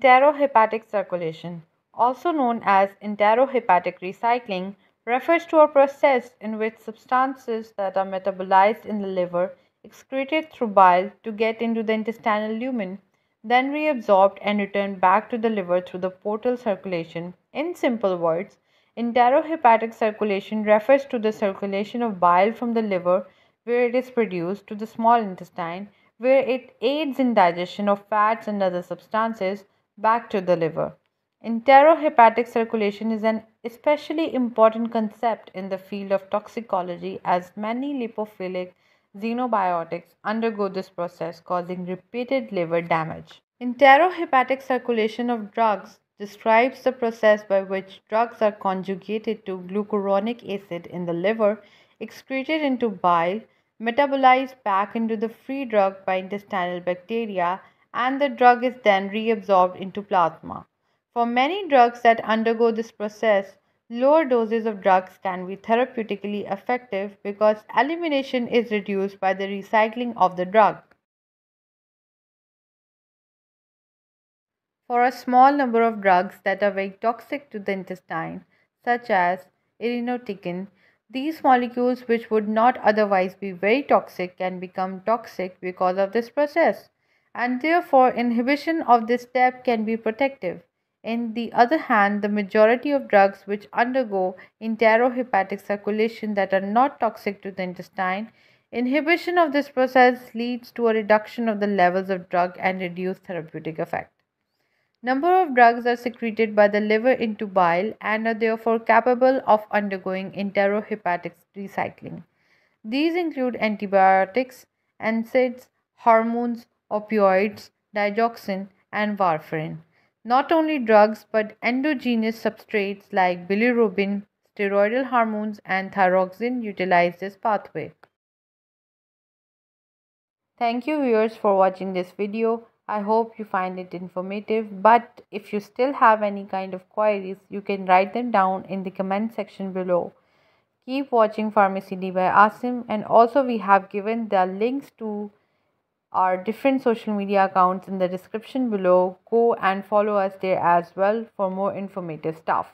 Enterohepatic circulation, also known as enterohepatic recycling, refers to a process in which substances that are metabolized in the liver, excreted through bile to get into the intestinal lumen, then reabsorbed and returned back to the liver through the portal circulation. In simple words, enterohepatic circulation refers to the circulation of bile from the liver where it is produced to the small intestine where it aids in digestion of fats and other substances back to the liver. Enterohepatic circulation is an especially important concept in the field of toxicology as many lipophilic xenobiotics undergo this process causing repeated liver damage. Enterohepatic circulation of drugs describes the process by which drugs are conjugated to glucuronic acid in the liver, excreted into bile, metabolized back into the free drug by intestinal bacteria, and the drug is then reabsorbed into plasma. For many drugs that undergo this process, lower doses of drugs can be therapeutically effective because elimination is reduced by the recycling of the drug. For a small number of drugs that are very toxic to the intestine, such as irinotecan, these molecules, which would not otherwise be very toxic, can become toxic because of this process, and therefore, inhibition of this step can be protective. In the other hand, the majority of drugs which undergo enterohepatic circulation that are not toxic to the intestine, inhibition of this process leads to a reduction of the levels of drug and reduced therapeutic effect. Number of drugs are secreted by the liver into bile and are therefore capable of undergoing enterohepatic recycling. These include antibiotics, NSAIDs, hormones, opioids, digoxin, and warfarin. Not only drugs but endogenous substrates like bilirubin, steroidal hormones, and thyroxine utilize this pathway. Thank you viewers for watching this video. I hope you find it informative but if you still have any kind of queries you can write them down in the comment section below. Keep watching Pharmacy D by Asim and also we have given the links to our different social media accounts in the description below. Go and follow us there as well for more informative stuff.